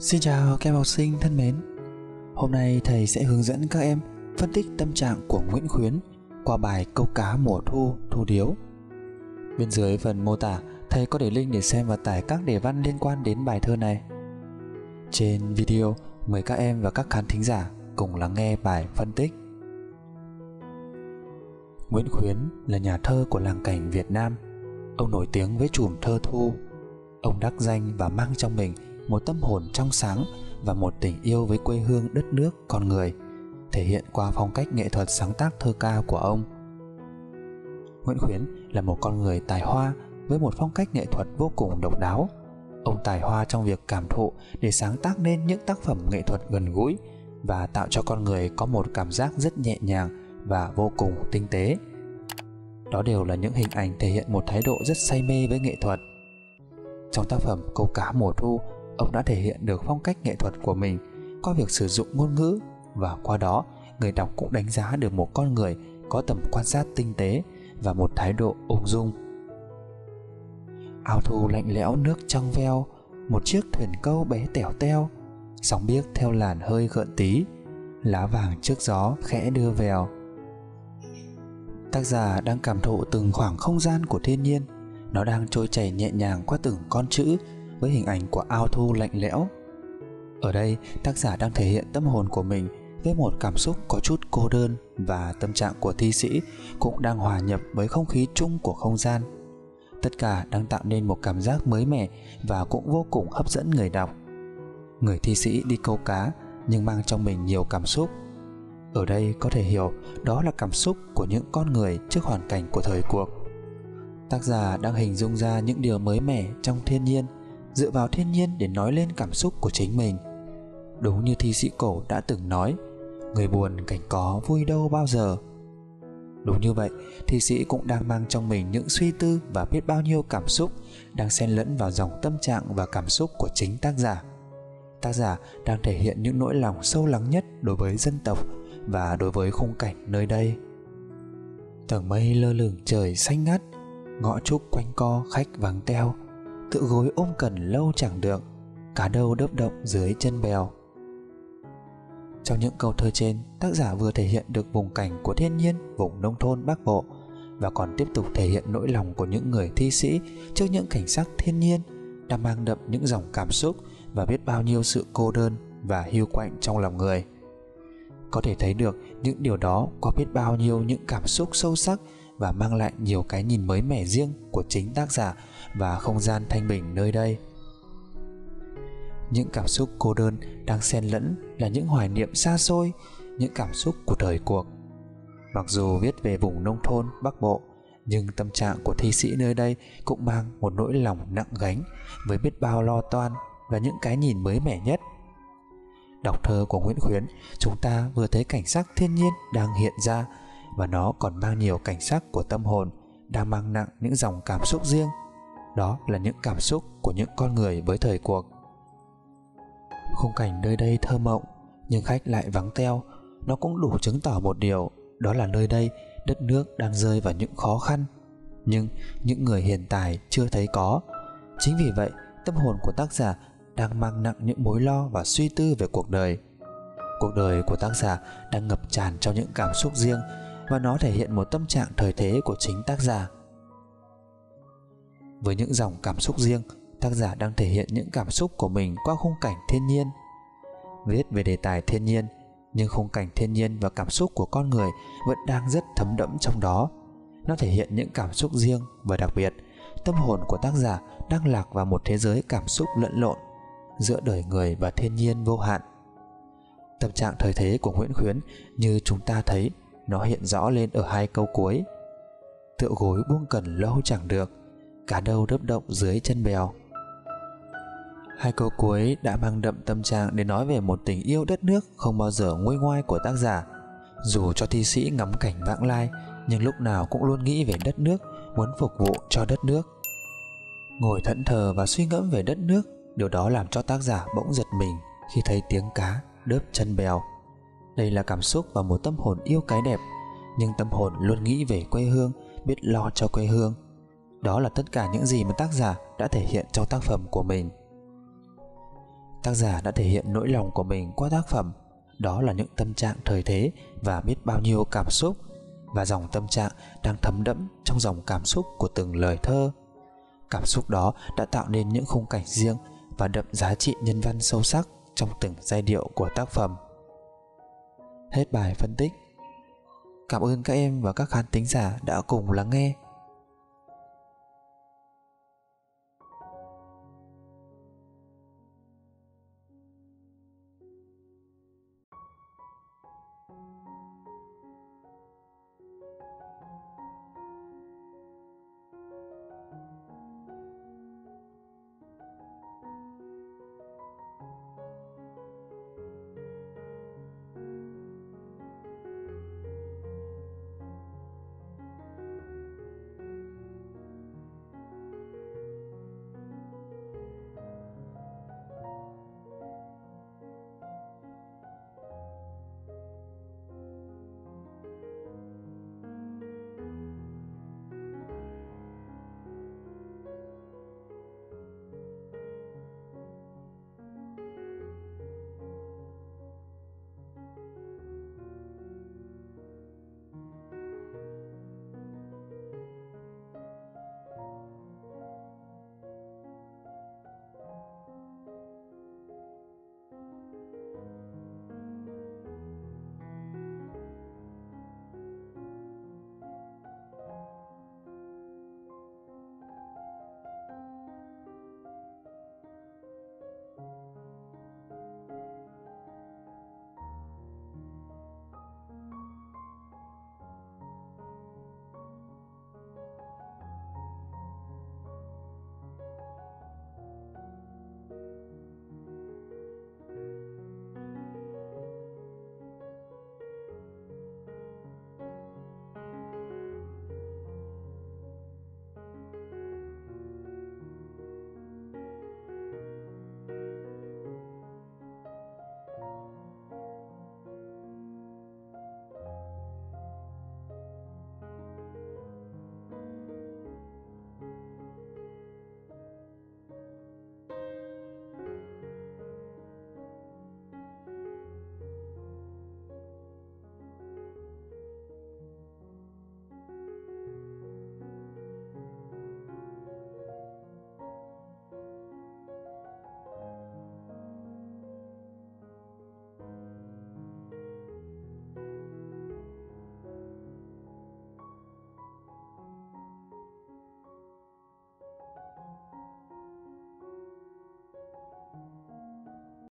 Xin chào các em học sinh thân mến. Hôm nay thầy sẽ hướng dẫn các em phân tích tâm trạng của Nguyễn Khuyến qua bài câu cá mùa thu thu điếu. Bên dưới phần mô tả, thầy có để link để xem và tải các đề văn liên quan đến bài thơ này. Trên video, mời các em và các khán thính giả cùng lắng nghe bài phân tích. Nguyễn Khuyến là nhà thơ của làng cảnh Việt Nam. Ông nổi tiếng với chùm thơ thu. Ông đắc danh và mang trong mình một tâm hồn trong sáng và một tình yêu với quê hương đất nước, con người, thể hiện qua phong cách nghệ thuật sáng tác thơ ca của ông. Nguyễn khuyến là một con người tài hoa với một phong cách nghệ thuật vô cùng độc đáo. Ông tài hoa trong việc cảm thụ để sáng tác nên những tác phẩm nghệ thuật gần gũi và tạo cho con người có một cảm giác rất nhẹ nhàng và vô cùng tinh tế. Đó đều là những hình ảnh thể hiện một thái độ rất say mê với nghệ thuật. Trong tác phẩm câu cá mùa thu ông đã thể hiện được phong cách nghệ thuật của mình qua việc sử dụng ngôn ngữ. Và qua đó, người đọc cũng đánh giá được một con người có tầm quan sát tinh tế và một thái độ ung dung. Ao thu lạnh lẽo nước trong veo, một chiếc thuyền câu bé tẻo teo, sóng biếc theo làn hơi gợn tí, lá vàng trước gió khẽ đưa vèo. Tác giả đang cảm thụ từng khoảng không gian của thiên nhiên, nó đang trôi chảy nhẹ nhàng qua từng con chữ với hình ảnh của ao thu lạnh lẽo. Ở đây, tác giả đang thể hiện tâm hồn của mình với một cảm xúc có chút cô đơn và tâm trạng của thi sĩ cũng đang hòa nhập với không khí chung của không gian. Tất cả đang tạo nên một cảm giác mới mẻ và cũng vô cùng hấp dẫn người đọc. Người thi sĩ đi câu cá nhưng mang trong mình nhiều cảm xúc. Ở đây có thể hiểu đó là cảm xúc của những con người trước hoàn cảnh của thời cuộc. Tác giả đang hình dung ra những điều mới mẻ trong thiên nhiên dựa vào thiên nhiên để nói lên cảm xúc của chính mình. Đúng như thi sĩ cổ đã từng nói, người buồn cảnh có vui đâu bao giờ. Đúng như vậy, thi sĩ cũng đang mang trong mình những suy tư và biết bao nhiêu cảm xúc đang xen lẫn vào dòng tâm trạng và cảm xúc của chính tác giả. Tác giả đang thể hiện những nỗi lòng sâu lắng nhất đối với dân tộc và đối với khung cảnh nơi đây. Tầng mây lơ lửng trời xanh ngắt, ngõ trúc quanh co khách vắng teo tự gối ôm cần lâu chẳng được cá đâu đớp động dưới chân bèo. Trong những câu thơ trên, tác giả vừa thể hiện được vùng cảnh của thiên nhiên, vùng nông thôn, bắc bộ, và còn tiếp tục thể hiện nỗi lòng của những người thi sĩ trước những cảnh sắc thiên nhiên đã mang đậm những dòng cảm xúc và biết bao nhiêu sự cô đơn và hiu quạnh trong lòng người. Có thể thấy được những điều đó có biết bao nhiêu những cảm xúc sâu sắc và mang lại nhiều cái nhìn mới mẻ riêng của chính tác giả và không gian thanh bình nơi đây. Những cảm xúc cô đơn đang xen lẫn là những hoài niệm xa xôi, những cảm xúc của thời cuộc. Mặc dù viết về vùng nông thôn bắc bộ, nhưng tâm trạng của thi sĩ nơi đây cũng mang một nỗi lòng nặng gánh với biết bao lo toan và những cái nhìn mới mẻ nhất. Đọc thơ của nguyễn khuyến, chúng ta vừa thấy cảnh sắc thiên nhiên đang hiện ra và nó còn mang nhiều cảnh sắc của tâm hồn đang mang nặng những dòng cảm xúc riêng. Đó là những cảm xúc của những con người với thời cuộc. Khung cảnh nơi đây thơ mộng, nhưng khách lại vắng teo, nó cũng đủ chứng tỏ một điều, đó là nơi đây đất nước đang rơi vào những khó khăn. Nhưng những người hiện tại chưa thấy có. Chính vì vậy, tâm hồn của tác giả đang mang nặng những mối lo và suy tư về cuộc đời. Cuộc đời của tác giả đang ngập tràn trong những cảm xúc riêng và nó thể hiện một tâm trạng thời thế của chính tác giả. Với những dòng cảm xúc riêng, tác giả đang thể hiện những cảm xúc của mình qua khung cảnh thiên nhiên. Viết về đề tài thiên nhiên, nhưng khung cảnh thiên nhiên và cảm xúc của con người vẫn đang rất thấm đẫm trong đó. Nó thể hiện những cảm xúc riêng và đặc biệt, tâm hồn của tác giả đang lạc vào một thế giới cảm xúc lẫn lộn giữa đời người và thiên nhiên vô hạn. Tâm trạng thời thế của nguyễn khuyến như chúng ta thấy nó hiện rõ lên ở hai câu cuối. Tựa gối buông cần lâu chẳng được, cá đâu đớp động dưới chân bèo. Hai câu cuối đã mang đậm tâm trạng để nói về một tình yêu đất nước không bao giờ nguôi ngoai của tác giả. Dù cho thi sĩ ngắm cảnh vãng lai, nhưng lúc nào cũng luôn nghĩ về đất nước, muốn phục vụ cho đất nước. Ngồi thẫn thờ và suy ngẫm về đất nước, điều đó làm cho tác giả bỗng giật mình khi thấy tiếng cá đớp chân bèo đây là cảm xúc và một tâm hồn yêu cái đẹp. Nhưng tâm hồn luôn nghĩ về quê hương, biết lo cho quê hương. Đó là tất cả những gì mà tác giả đã thể hiện trong tác phẩm của mình. Tác giả đã thể hiện nỗi lòng của mình qua tác phẩm. Đó là những tâm trạng thời thế và biết bao nhiêu cảm xúc và dòng tâm trạng đang thấm đẫm trong dòng cảm xúc của từng lời thơ. Cảm xúc đó đã tạo nên những khung cảnh riêng và đậm giá trị nhân văn sâu sắc trong từng giai điệu của tác phẩm. Hết bài phân tích. Cảm ơn các em và các khán tính giả đã cùng lắng nghe.